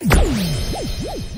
you